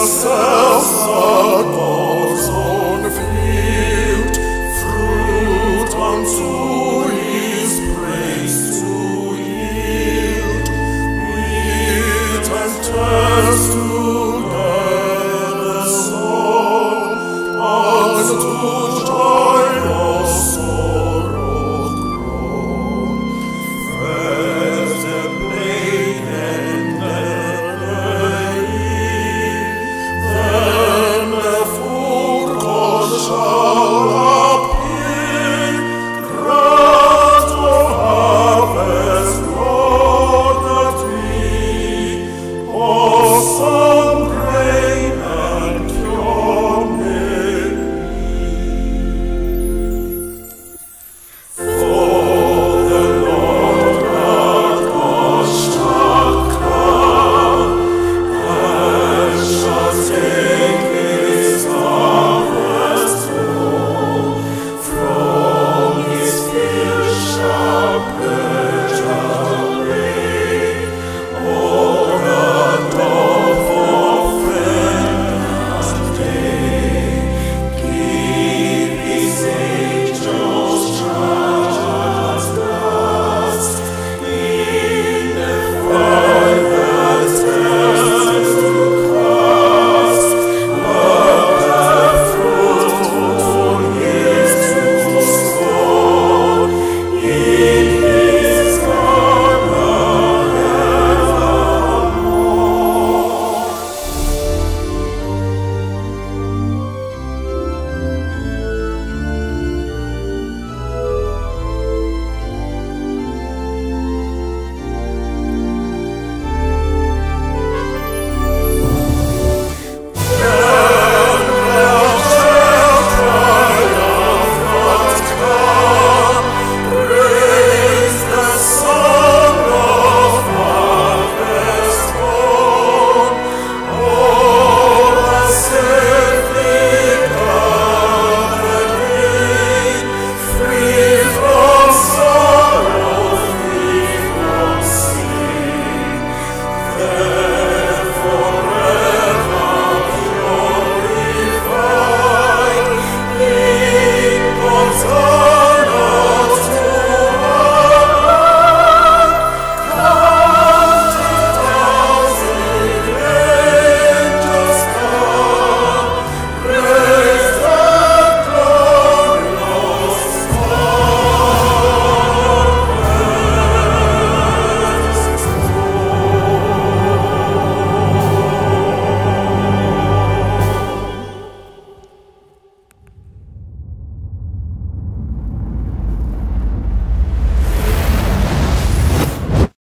yourself God. soul.